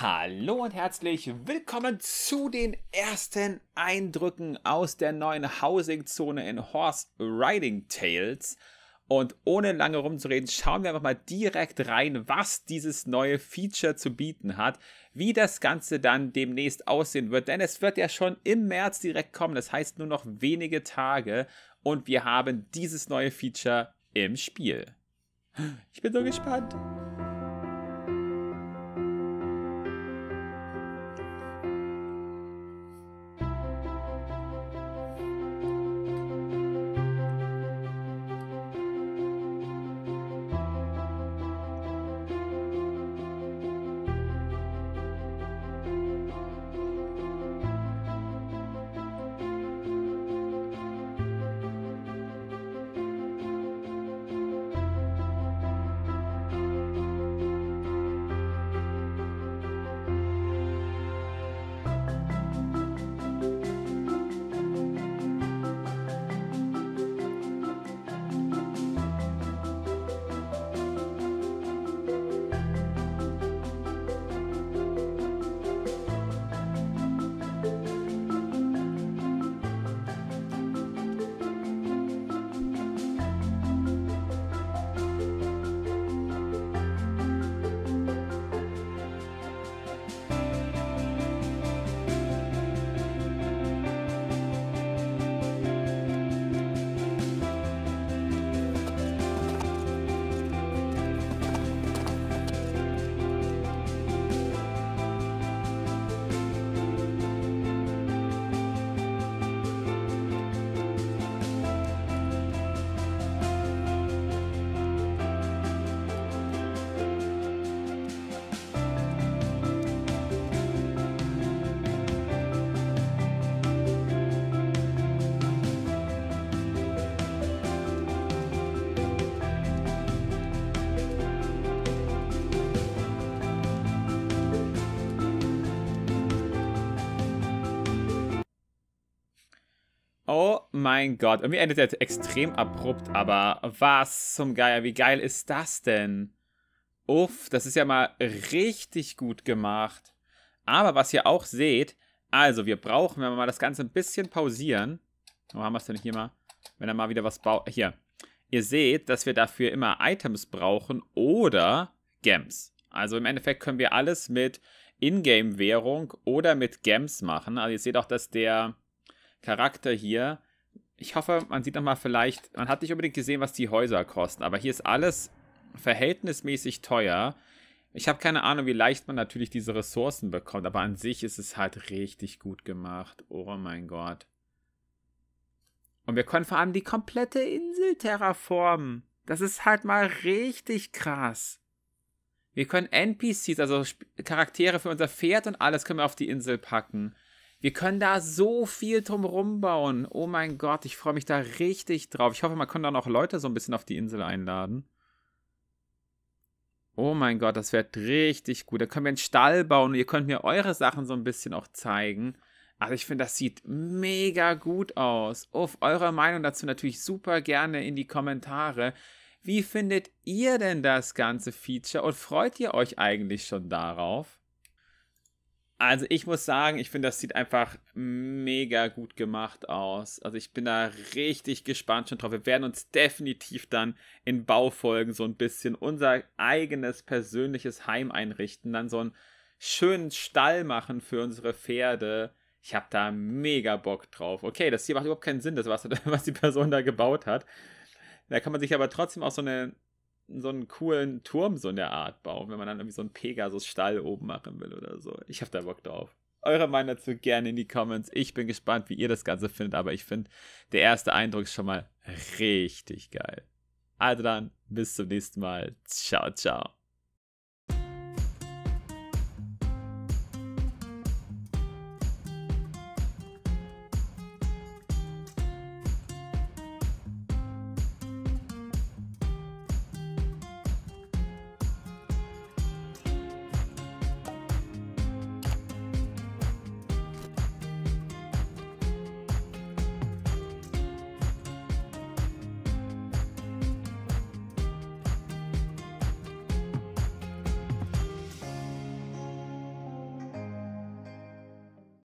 Hallo und herzlich willkommen zu den ersten Eindrücken aus der neuen Housing-Zone in Horse Riding Tales. Und ohne lange rumzureden, schauen wir einfach mal direkt rein, was dieses neue Feature zu bieten hat, wie das Ganze dann demnächst aussehen wird. Denn es wird ja schon im März direkt kommen, das heißt nur noch wenige Tage und wir haben dieses neue Feature im Spiel. Ich bin so gespannt. Oh mein Gott. Irgendwie endet er extrem abrupt, aber was zum Geier. Wie geil ist das denn? Uff, das ist ja mal richtig gut gemacht. Aber was ihr auch seht, also wir brauchen, wenn wir mal das Ganze ein bisschen pausieren. Wo haben wir es denn hier mal? Wenn er mal wieder was baut. Hier. Ihr seht, dass wir dafür immer Items brauchen oder Gems. Also im Endeffekt können wir alles mit Ingame-Währung oder mit Gems machen. Also ihr seht auch, dass der Charakter hier. Ich hoffe, man sieht nochmal vielleicht, man hat nicht unbedingt gesehen, was die Häuser kosten, aber hier ist alles verhältnismäßig teuer. Ich habe keine Ahnung, wie leicht man natürlich diese Ressourcen bekommt, aber an sich ist es halt richtig gut gemacht. Oh mein Gott. Und wir können vor allem die komplette Insel terraformen. Das ist halt mal richtig krass. Wir können NPCs, also Charaktere für unser Pferd und alles können wir auf die Insel packen. Wir können da so viel drumherum bauen. Oh mein Gott, ich freue mich da richtig drauf. Ich hoffe, man kann dann auch Leute so ein bisschen auf die Insel einladen. Oh mein Gott, das wird richtig gut. Da können wir einen Stall bauen und ihr könnt mir eure Sachen so ein bisschen auch zeigen. Also ich finde, das sieht mega gut aus. Uff, eure Meinung dazu natürlich super gerne in die Kommentare. Wie findet ihr denn das ganze Feature und freut ihr euch eigentlich schon darauf? Also ich muss sagen, ich finde, das sieht einfach mega gut gemacht aus. Also ich bin da richtig gespannt schon drauf. Wir werden uns definitiv dann in Baufolgen so ein bisschen unser eigenes persönliches Heim einrichten, dann so einen schönen Stall machen für unsere Pferde. Ich habe da mega Bock drauf. Okay, das hier macht überhaupt keinen Sinn, das was, was die Person da gebaut hat. Da kann man sich aber trotzdem auch so eine so einen coolen Turm so in der Art bauen, wenn man dann irgendwie so einen Pegasus-Stall oben machen will oder so. Ich habe da Bock drauf. Eure Meinung dazu gerne in die Comments. Ich bin gespannt, wie ihr das Ganze findet, aber ich finde, der erste Eindruck ist schon mal richtig geil. Also dann, bis zum nächsten Mal. Ciao, ciao.